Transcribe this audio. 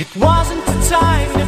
It wasn't the time.